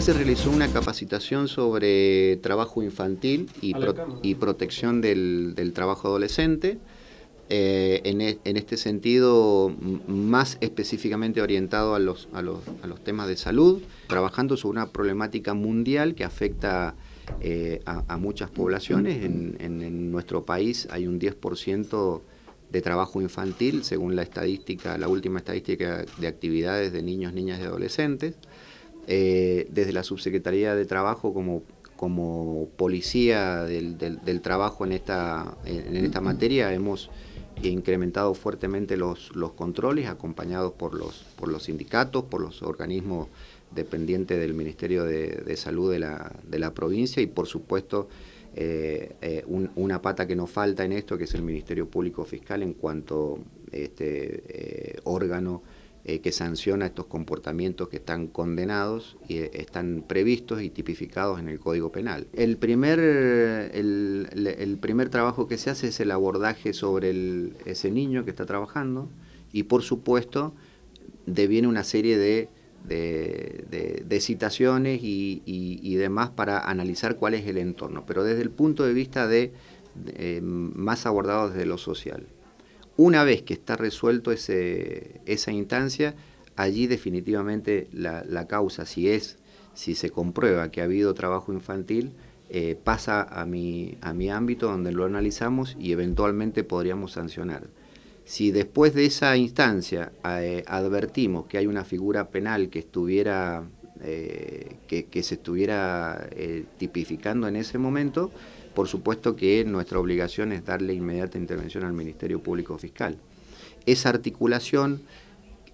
Acá se realizó una capacitación sobre trabajo infantil y, protección del, trabajo adolescente. Eh, e, en, este sentido, más específicamente orientado a los, a los, temas de salud, trabajando sobre una problemática mundial que afecta eh, a, muchas poblaciones. En, en, nuestro país hay un 10% de trabajo infantil, según la estadística, la última estadística de actividades de niños, niñas y adolescentes. Eh, desde la Subsecretaría de Trabajo como, como policía del, del, trabajo en esta, en esta materia hemos incrementado fuertemente los, los controles acompañados por los, por los sindicatos, por los organismos dependientes del Ministerio de, Salud de la, de la, provincia y por supuesto eh, eh, una pata que nos falta en esto que es el Ministerio Público Fiscal en cuanto este, órgano eh, que sanciona estos comportamientos que están condenados y eh, están previstos y tipificados en el Código Penal. El primer, el, primer trabajo que se hace es el abordaje sobre ese niño que está trabajando y por supuesto deviene una serie de, de, citaciones y, demás para analizar cuál es el entorno, pero desde el punto de vista de, eh, más abordado desde lo social. Una vez que está resuelto ese, esa instancia, allí definitivamente la, causa, si es, si se comprueba que ha habido trabajo infantil, eh, pasa a mi, a mi ámbito donde lo analizamos y eventualmente podríamos sancionar. Si después de esa instancia eh, advertimos que hay una figura penal que estuviera eh, que, se estuviera tipificando en ese momento, por supuesto que nuestra obligación es darle inmediata intervención al Ministerio Público Fiscal. Esa articulación,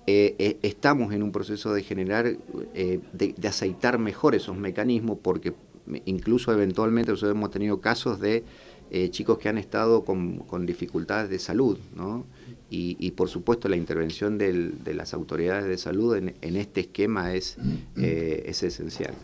eh, eh, estamos en un proceso de generar, eh, de, aceitar mejor esos mecanismos, porque incluso eventualmente nosotros hemos tenido casos de chicos que han estado con, dificultades de salud, ¿no? Y, por supuesto la intervención de las autoridades de salud en, este esquema es, es esencial.